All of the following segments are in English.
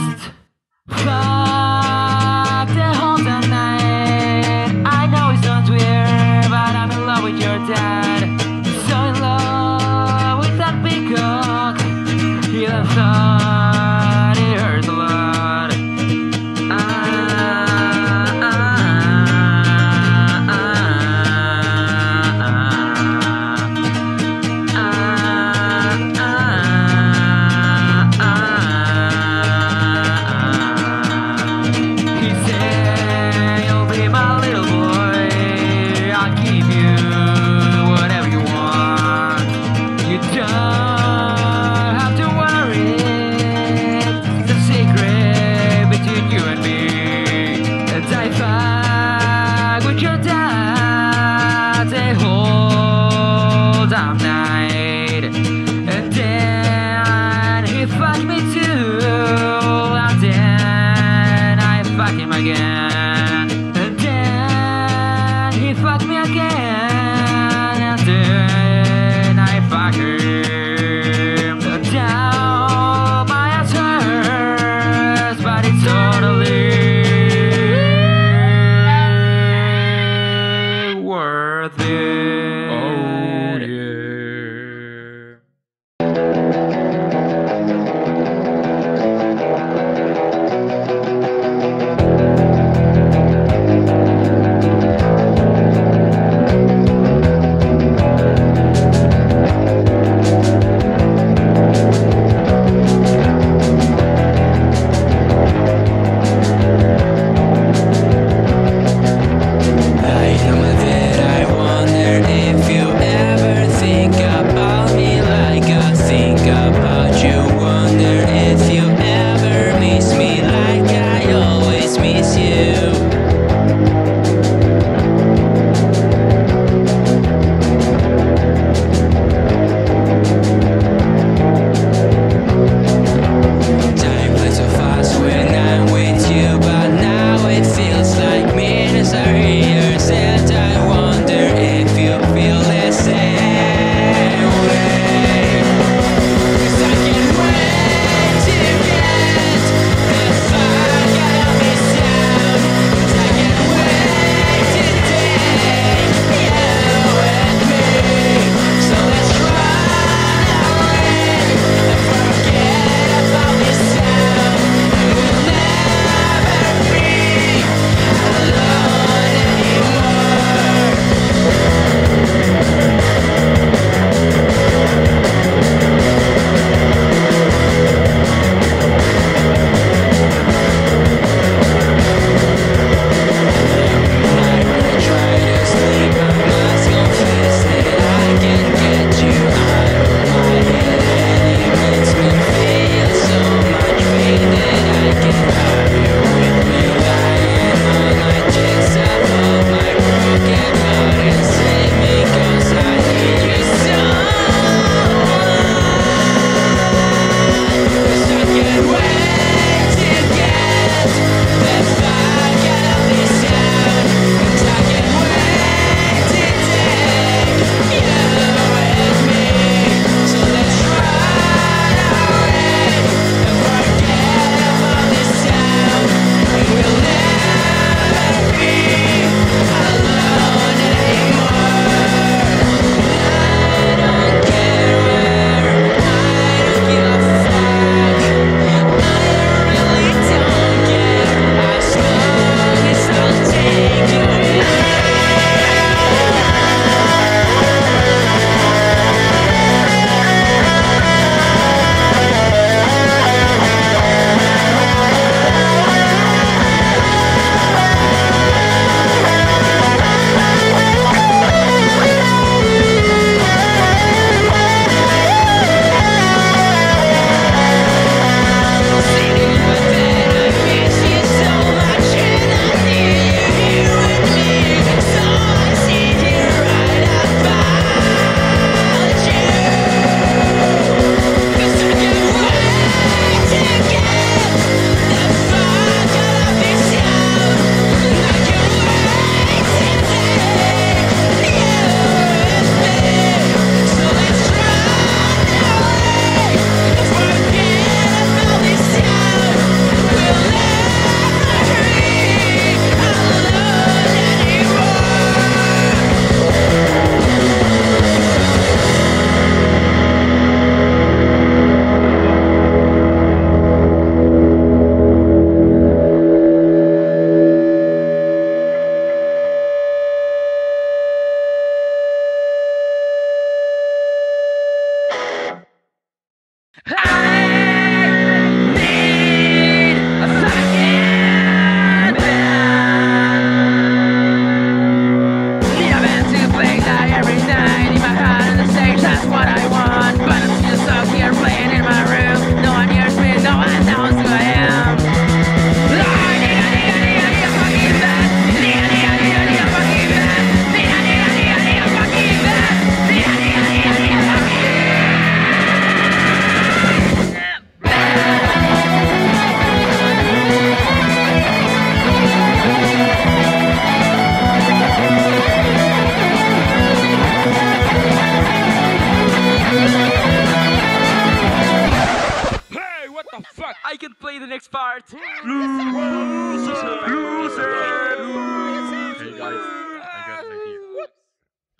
or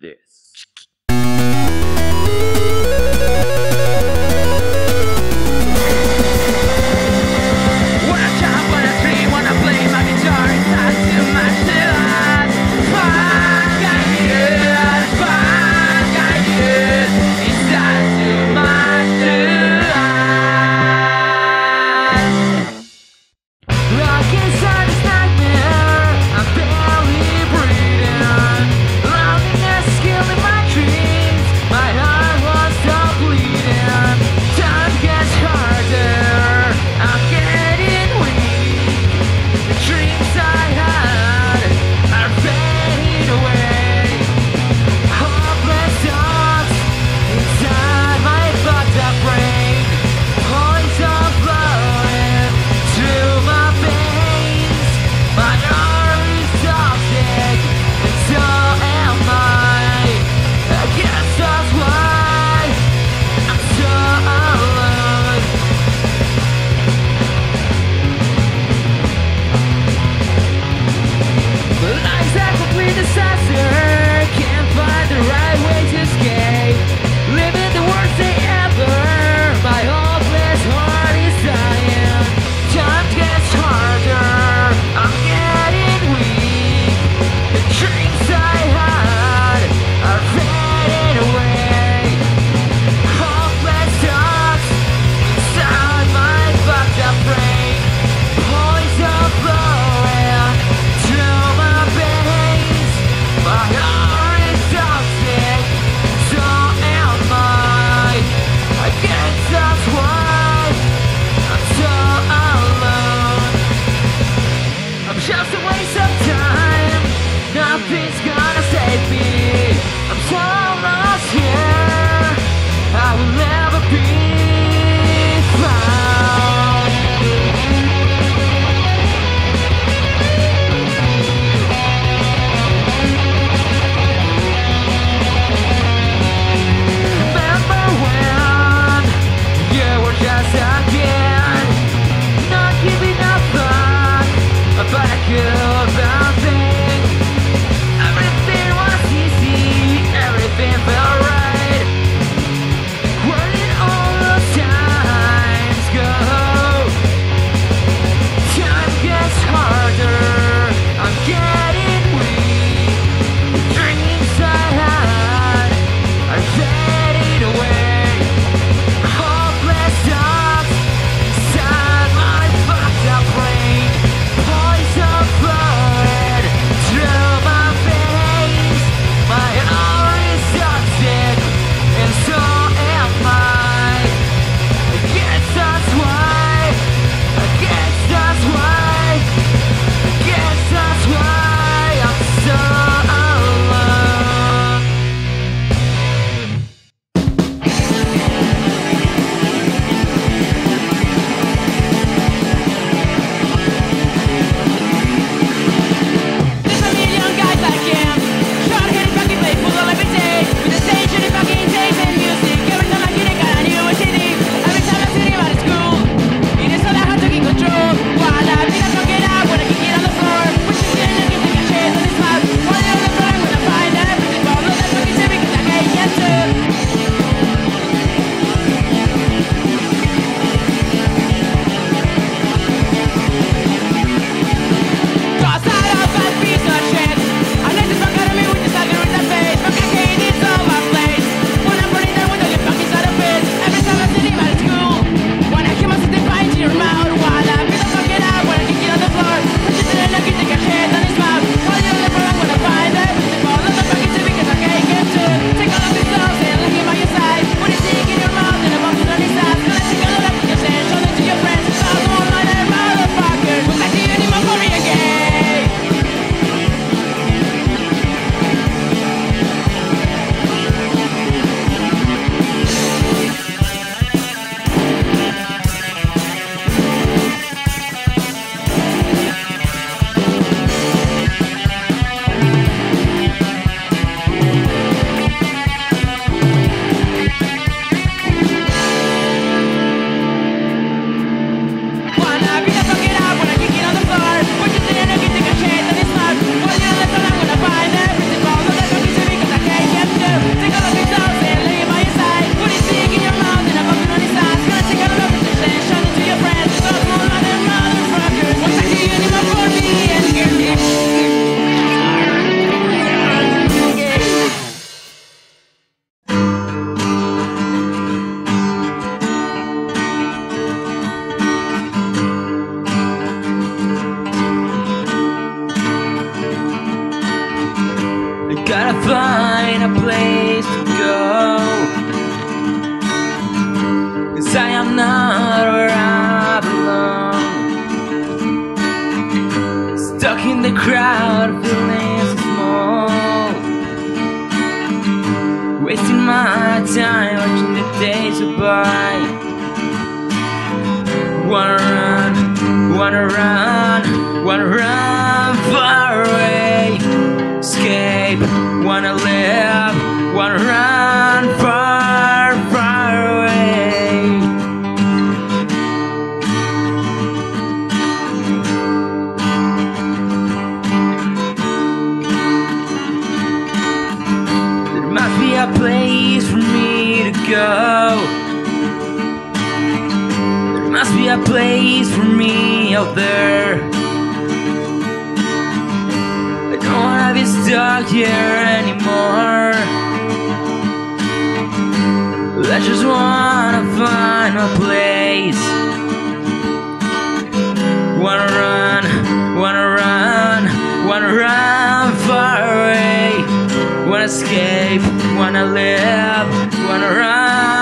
this. Gotta find a place to go. Cause I am not where I belong. Stuck in the crowd feeling so small. Wasting my time watching the days go by. Wanna run, wanna run, wanna run. one far, far away. There must be a place for me to go. There must be a place for me out there. I don't wanna be stuck here anymore. I just wanna find my place. Wanna run, wanna run, wanna run far away. Wanna escape, wanna live, wanna run.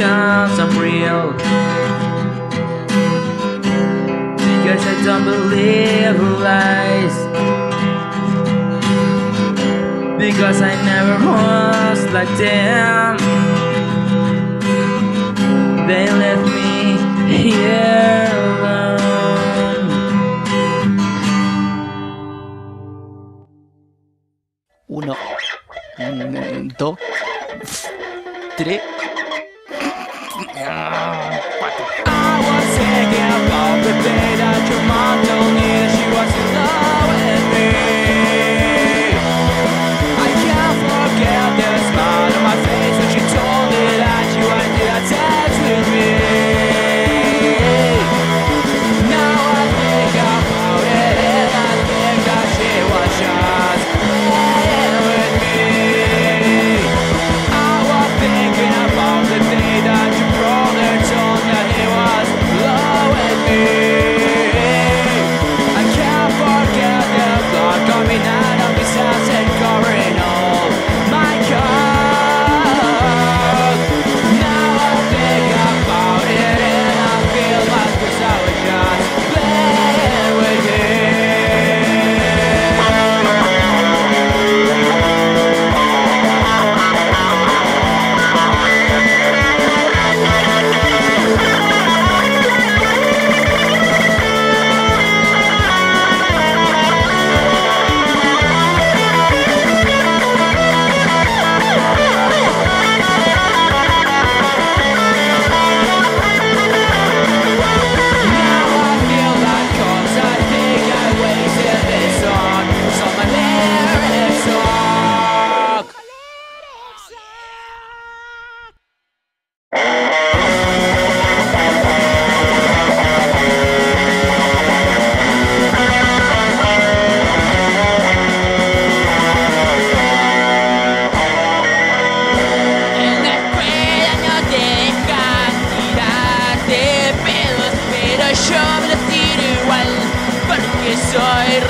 because I'm real. Because I don't believe lies. Because I never was like them. They left me here alone. Uno, mm, dos, tres.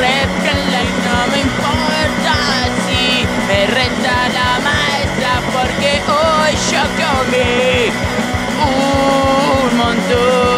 vorrebbe lei no me importa si me renta la maestra porque hoy yo comí un montón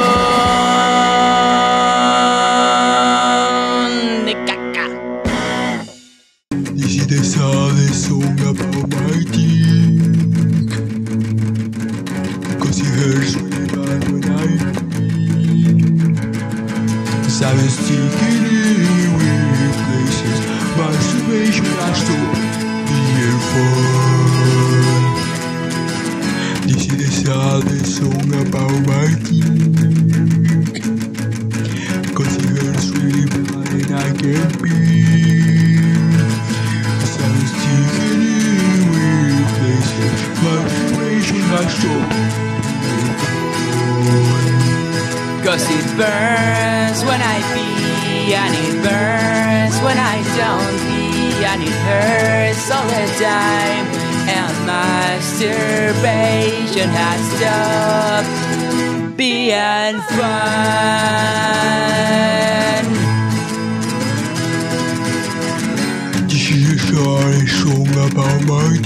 burns when I be, and it burns when I don't be, and it hurts all the time. And masturbation has stopped being fun. This is a song about my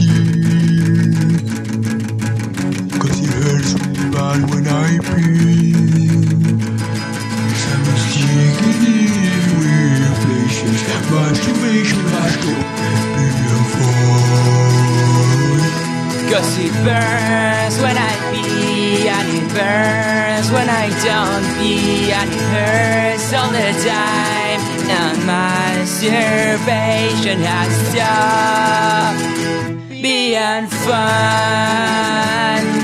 Cause it burns when I be And it burns when I don't be And it hurts all the time. And masturbation has stopped Being fun.